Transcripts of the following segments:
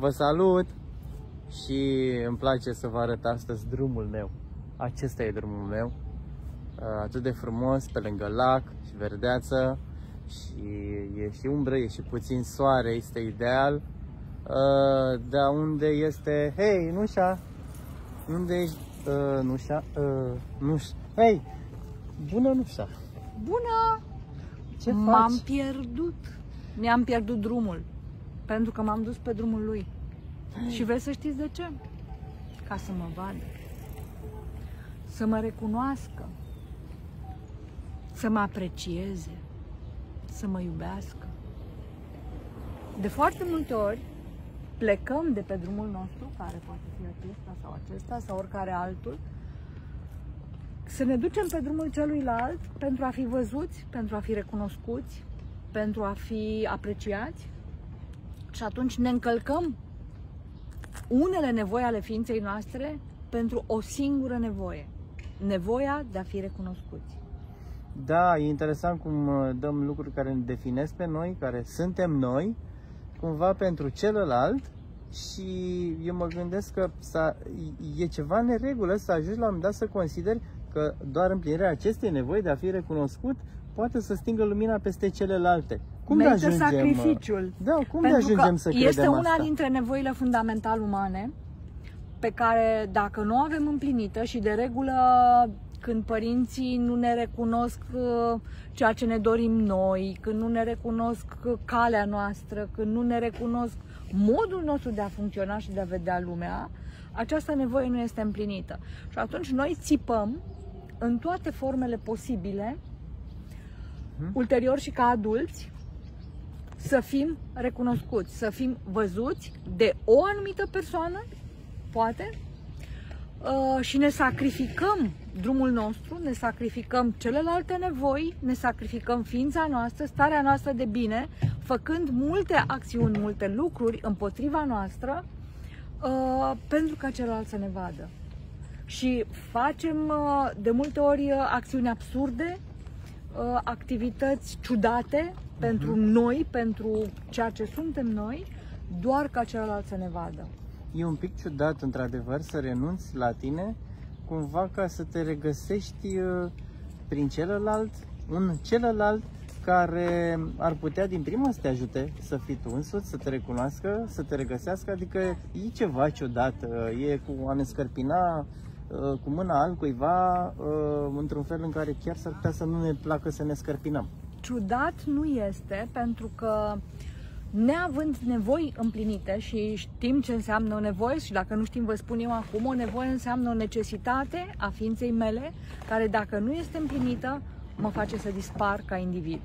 Vă salut și îmi place să vă arăt astăzi drumul meu. Acesta e drumul meu, uh, atât de frumos, pe lângă lac și verdeață și e și umbră, e și puțin soare, este ideal. Uh, de unde este, hei, Nușa, unde ești, uh, Nușa, Nușa, hei, bună Nușa. Bună! Ce M-am faci? pierdut. Mi-am pierdut drumul. Pentru că m-am dus pe drumul lui. Și vreți să știți de ce? Ca să mă vadă. Să mă recunoască. Să mă aprecieze. Să mă iubească. De foarte multe ori plecăm de pe drumul nostru, care poate fi acesta sau acesta sau oricare altul, să ne ducem pe drumul celuilalt pentru a fi văzuți, pentru a fi recunoscuți, pentru a fi apreciați și atunci ne încălcăm unele nevoi ale ființei noastre pentru o singură nevoie. Nevoia de a fi recunoscuți. Da, e interesant cum uh, dăm lucruri care ne definesc pe noi, care suntem noi, cumva pentru celălalt și eu mă gândesc că e ceva neregulă să ajungi la un moment dat să consideri că doar împlinirea acestei nevoi de a fi recunoscut poate să stingă lumina peste celelalte. Cum Merită de ajungem, sacrificiul. Da, cum de ajungem să credem Este una asta? dintre nevoile fundamental umane pe care dacă nu avem împlinită și de regulă când părinții nu ne recunosc uh, ceea ce ne dorim noi, când nu ne recunosc calea noastră, când nu ne recunosc modul nostru de a funcționa și de a vedea lumea, această nevoie nu este împlinită. Și atunci noi țipăm în toate formele posibile, hmm? ulterior și ca adulți, să fim recunoscuți, să fim văzuți de o anumită persoană, poate, uh, și ne sacrificăm drumul nostru, ne sacrificăm celelalte nevoi, ne sacrificăm ființa noastră, starea noastră de bine, făcând multe acțiuni, multe lucruri împotriva noastră, uh, pentru ca celălalt să ne vadă și facem uh, de multe ori uh, acțiuni absurde, uh, activități ciudate uh-huh. pentru noi, pentru ceea ce suntem noi, doar ca celălalt să ne vadă. E un pic ciudat, într-adevăr, să renunți la tine, cumva ca să te regăsești prin celălalt, un celălalt care ar putea din prima să te ajute să fii tu însuți, să te recunoască, să te regăsească, adică e ceva ciudat, e cu a ne scărpina Uh, cu mâna al cuiva uh, într-un fel în care chiar s-ar putea să nu ne placă să ne scărpinăm. Ciudat nu este, pentru că neavând nevoi împlinite și știm ce înseamnă o nevoie și dacă nu știm vă spun eu acum, o nevoie înseamnă o necesitate a ființei mele care dacă nu este împlinită mă face să dispar ca individ.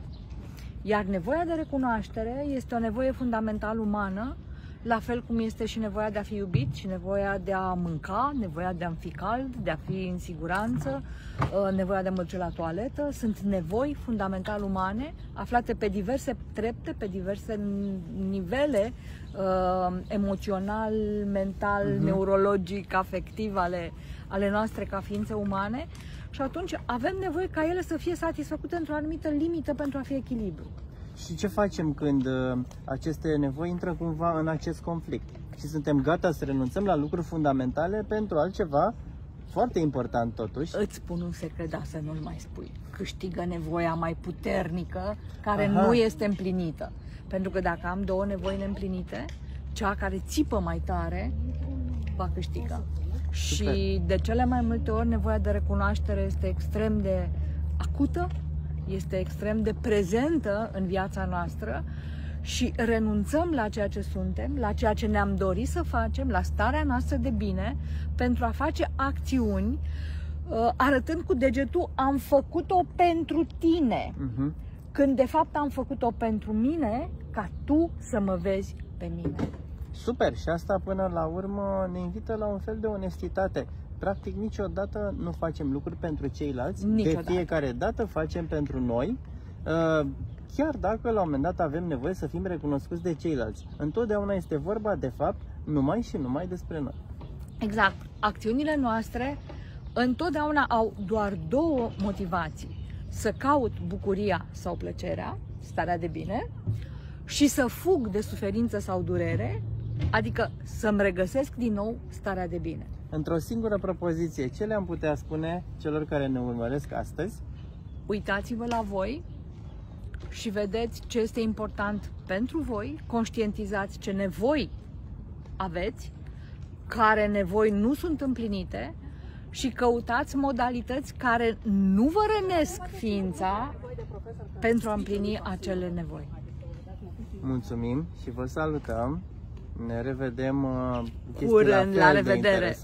Iar nevoia de recunoaștere este o nevoie fundamental umană la fel cum este și nevoia de a fi iubit și nevoia de a mânca, nevoia de a fi cald, de a fi în siguranță, uh, nevoia de a merge la toaletă. Sunt nevoi fundamental umane aflate pe diverse trepte, pe diverse nivele uh, emoțional, mental, uh-huh. neurologic, afectiv ale, ale noastre ca ființe umane și atunci avem nevoie ca ele să fie satisfăcute într-o anumită limită pentru a fi echilibru. Și ce facem când uh, aceste nevoi intră cumva în acest conflict? Și suntem gata să renunțăm la lucruri fundamentale pentru altceva foarte important totuși. Îți spun un secret, dar să nu-l mai spui. Câștigă nevoia mai puternică care Aha. nu este împlinită. Pentru că dacă am două nevoi neîmplinite, cea care țipă mai tare va câștiga. Super. Și de cele mai multe ori nevoia de recunoaștere este extrem de acută este extrem de prezentă în viața noastră și renunțăm la ceea ce suntem, la ceea ce ne-am dorit să facem, la starea noastră de bine, pentru a face acțiuni uh, arătând cu degetul am făcut-o pentru tine, uh-huh. când de fapt am făcut-o pentru mine ca tu să mă vezi pe mine. Super! Și asta până la urmă ne invită la un fel de onestitate practic niciodată nu facem lucruri pentru ceilalți, niciodată. de fiecare dată facem pentru noi, uh, chiar dacă la un moment dat avem nevoie să fim recunoscuți de ceilalți. Întotdeauna este vorba, de fapt, numai și numai despre noi. Exact. Acțiunile noastre întotdeauna au doar două motivații. Să caut bucuria sau plăcerea, starea de bine, și să fug de suferință sau durere Adică să-mi regăsesc din nou starea de bine. Într-o singură propoziție, ce le-am putea spune celor care ne urmăresc astăzi? Uitați-vă la voi și vedeți ce este important pentru voi, conștientizați ce nevoi aveți, care nevoi nu sunt împlinite și căutați modalități care nu vă rănesc ființa pentru a împlini acele nevoi. Mulțumim și vă salutăm. Ne revedem uh, Curând, la, la revedere!